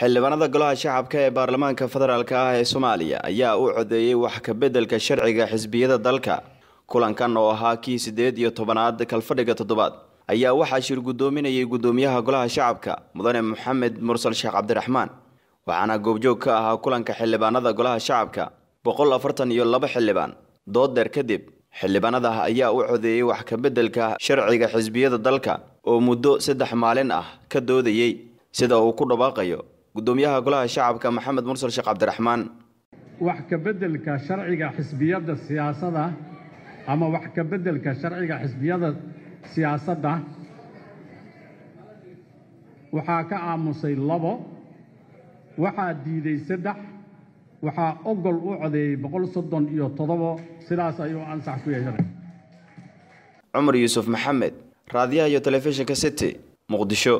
xildhibaanada golaha shacabka ee baarlamaanka federaalk ah ee soomaaliya ayaa u codeeyey wax ka beddelka sharciga xisbiyada dalka. Kulankan oo ahaa kii siddeed iyo tobanaad kalfadhiga toddobaad ayaa waxaa shir guddoominayay guddoomiyaha golaha shacabka mudane maxamed mursal sheekh cabdiraxmaan. Waxaana goobjoog ka ahaa kulanka xildhibaanada golaha shacabka boqol afartan iyo laba xildhibaan. Dood dheer kadib xildhibaanada ayaa u codeeyey wax ka beddelka sharciga xisbiyada dalka oo muddo saddex maalin ah ka doodayey sida uu ku dhawaaqayo guddoomiyaha golaha shacabka maxamed mursal sheekh cabdiraxmaan wax ka beddelka sharciga xisbiyadda siyaasadda ama wax ka beddelka sharciga xisbiyada siyaasadda waxaa ka aamusay labo. Waxaa diiday saddex. Waxaa ogol u codeeyey boqol soddon iyo toddobo. Sidaas ayuu ansax ku yeeshanay cumar yuusuf maxamed raadiyaha iyo telefishinka city muqdisho